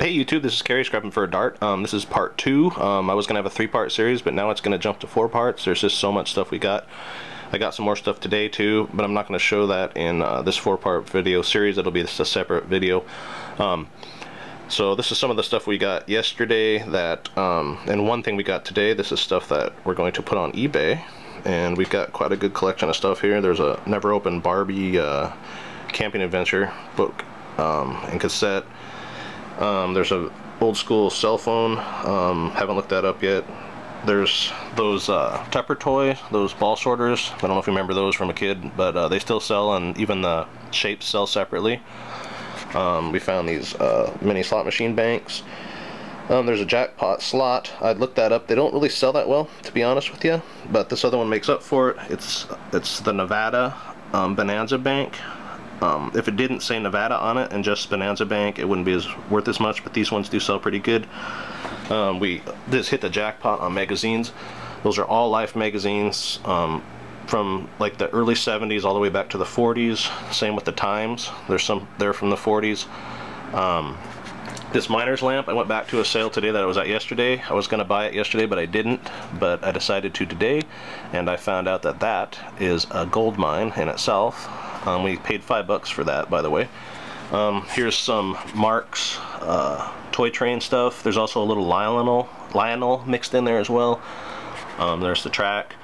Hey YouTube, this is Kerry scrapping for a dart. Um, this is part two. Um, I was going to have a three-part series, but now it's going to jump to four parts. There's just so much stuff we got. I got some more stuff today too, but I'm not going to show that in uh, this four-part video series. It'll be just a separate video. Um, so this is some of the stuff we got yesterday that, um, and one thing we got today, this is stuff that we're going to put on eBay. And we've got quite a good collection of stuff here. There's a never open Barbie uh, camping adventure book um, and cassette. Um, there's a old school cell phone. Um, haven't looked that up yet. There's those uh, Tupper toy, those ball sorters. I don't know if you remember those from a kid, but uh, they still sell, and even the shapes sell separately. Um, we found these uh, mini slot machine banks. Um, there's a jackpot slot. I'd looked that up. They don't really sell that well, to be honest with you. But this other one makes up for it. It's it's the Nevada um, Bonanza Bank. Um, if it didn't say Nevada on it and just Bonanza Bank, it wouldn't be as worth as much, but these ones do sell pretty good. Um, we just hit the jackpot on magazines. Those are all Life magazines um, from like the early 70s all the way back to the 40s. Same with the Times. There's some there from the 40s. Um, this miner's lamp, I went back to a sale today that I was at yesterday. I was going to buy it yesterday, but I didn't. But I decided to today, and I found out that that is a gold mine in itself. Um, we paid five bucks for that, by the way. Um, here's some Marx uh, toy train stuff. There's also a little Lionel, Lionel mixed in there as well. Um, there's the track.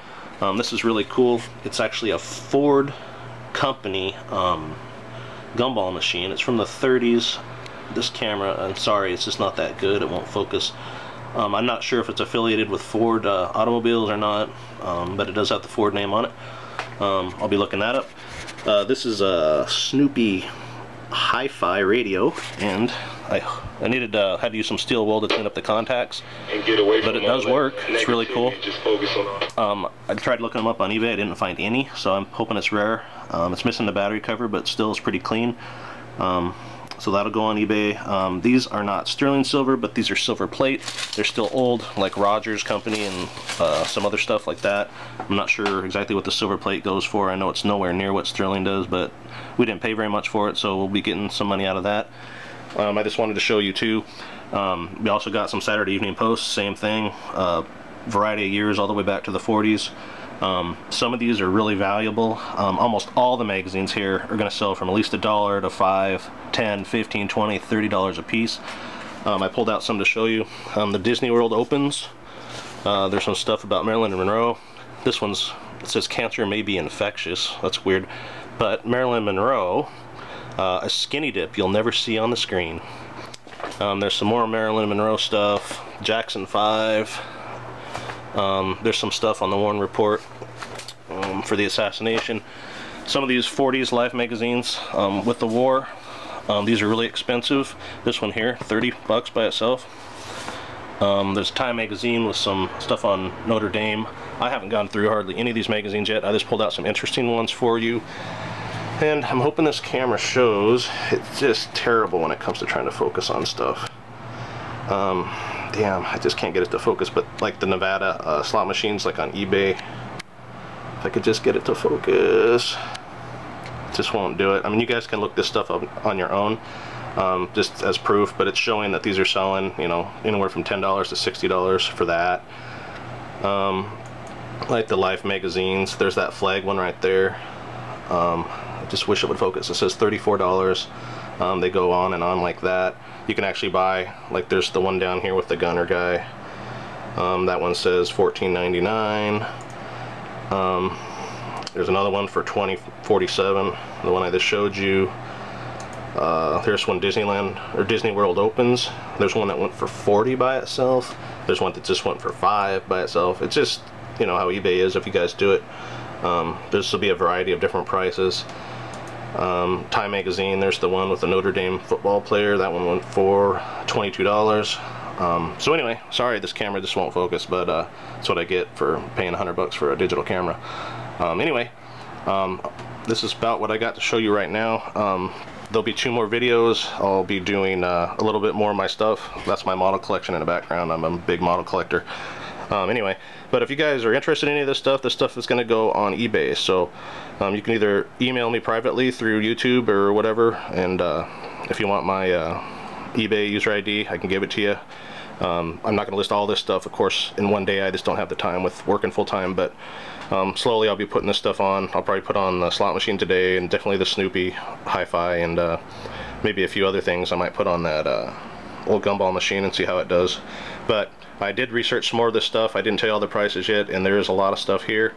Um, this is really cool. It's actually a Ford company um, gumball machine. It's from the 30s. This camera, I'm sorry, it's just not that good. It won't focus. Um, I'm not sure if it's affiliated with Ford uh, automobiles or not, but it does have the Ford name on it. I'll be looking that up. Uh, this is a Snoopy hi-fi radio and I, I needed uh, had to use some steel wool to clean up the contacts but it does work. It's really cool. Um, I tried looking them up on eBay. I didn't find any so I'm hoping it's rare. Um, it's missing the battery cover but still it's pretty clean. Um, so that'll go on eBay. Um, these are not sterling silver, but these are silver plate. They're still old, like Rogers Company and uh, some other stuff like that. I'm not sure exactly what the silver plate goes for. I know it's nowhere near what sterling does, but we didn't pay very much for it, so we'll be getting some money out of that. Um, I just wanted to show you too. Um, we also got some Saturday Evening Post, same thing. Uh, variety of years all the way back to the 40s. Um, some of these are really valuable. Um, almost all the magazines here are going to sell from at least a dollar to five, ten, fifteen, twenty, thirty dollars a piece. Um, I pulled out some to show you. Um, the Disney World opens. Uh, there's some stuff about Marilyn Monroe. This one's it says cancer may be infectious. That's weird. But Marilyn Monroe, uh, a skinny dip you'll never see on the screen. Um, there's some more Marilyn Monroe stuff. Jackson 5, um, there's some stuff on the Warren Report um, for the assassination. Some of these 40s Life magazines um, with the war. Um, these are really expensive. This one here, 30 bucks by itself. Um, there's Time magazine with some stuff on Notre Dame. I haven't gone through hardly any of these magazines yet. I just pulled out some interesting ones for you. And I'm hoping this camera shows. It's just terrible when it comes to trying to focus on stuff. Damn, I just can't get it to focus, but like the Nevada uh, slot machines like on eBay, if I could just get it to focus, just won't do it. I mean, you guys can look this stuff up on your own, um, just as proof, but it's showing that these are selling, you know, anywhere from $10 to $60 for that. Um, like the Life magazines, there's that flag one right there. Um, I just wish it would focus. It says $34. Um, they go on and on like that. You can actually buy, like there's the one down here with the gunner guy. Um, that one says $14.99. Um, there's another one for $20.47. The one I just showed you. Uh, here's one Disneyland or Disney World opens. There's one that went for 40 by itself. There's one that just went for five by itself. It's just, you know, how eBay is if you guys do it. Um, this will be a variety of different prices. Um, Time Magazine, there's the one with the Notre Dame football player. That one went for $22. Um, so anyway, sorry this camera just won't focus, but uh, that's what I get for paying 100 bucks for a digital camera. Um, anyway, um, this is about what I got to show you right now. Um, there'll be two more videos. I'll be doing uh, a little bit more of my stuff. That's my model collection in the background. I'm a big model collector. Um, anyway, but if you guys are interested in any of this stuff, this stuff is going to go on eBay. So um, you can either email me privately through YouTube or whatever. And uh, if you want my uh, eBay user ID, I can give it to you. Um, I'm not going to list all this stuff, of course, in one day. I just don't have the time with working full time, but um, slowly I'll be putting this stuff on. I'll probably put on the slot machine today, and definitely the Snoopy Hi-Fi, and uh, maybe a few other things I might put on that uh, old gumball machine and see how it does. But I did research some more of this stuff. I didn't tell you all the prices yet, and there is a lot of stuff here.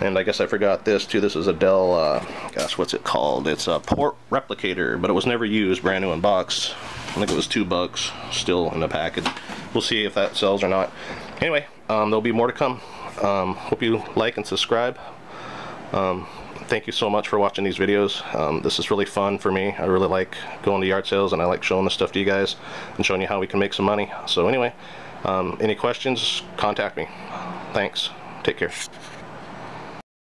And I guess I forgot this too. This is a Dell, uh, gosh, what's it called? It's a port replicator, but it was never used, brand new in box. I think it was two bucks still in the package. We'll see if that sells or not. Anyway, um, there'll be more to come. Um, hope you like and subscribe. Um, thank you so much for watching these videos. Um, this is really fun for me. I really like going to yard sales and I like showing this stuff to you guys and showing you how we can make some money. So anyway, um, any questions, contact me. Thanks. Take care.